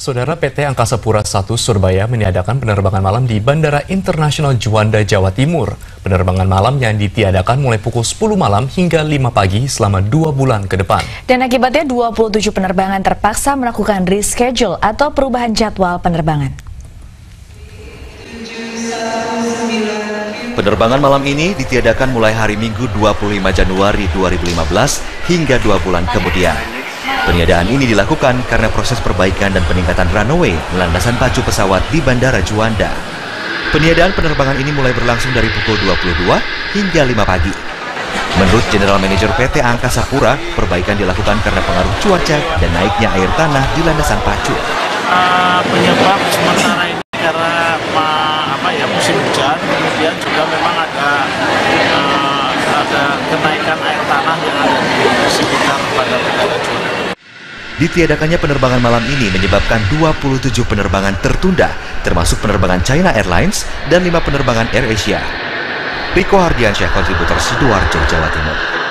Saudara PT Angkasa Pura I Surabaya meniadakan penerbangan malam di Bandara Internasional Juanda, Jawa Timur. Penerbangan malam yang ditiadakan mulai pukul 10 malam hingga 5 pagi selama dua bulan ke depan. Dan akibatnya 27 penerbangan terpaksa melakukan reschedule atau perubahan jadwal penerbangan. Penerbangan malam ini ditiadakan mulai hari Minggu 25 Januari 2015 hingga dua bulan kemudian. Peniadaan ini dilakukan karena proses perbaikan dan peningkatan runway landasan pacu pesawat di Bandara Juanda. Peniadaan penerbangan ini mulai berlangsung dari pukul 22 hingga 5 pagi. Menurut General Manager PT Angkasa Pura, perbaikan dilakukan karena pengaruh cuaca dan naiknya air tanah di landasan pacu. Uh, penyebab sementara ini karena apa ya musim hujan, kemudian juga memang ada uh, ada kenaikan air tanah yang ada di sekitar Bandara Juanda. Ditiadakannya penerbangan malam ini menyebabkan 27 penerbangan tertunda, termasuk penerbangan China Airlines dan 5 penerbangan Air Asia. Riko Hardiansyah, kontributor Sidoarjo, Jawa Timur.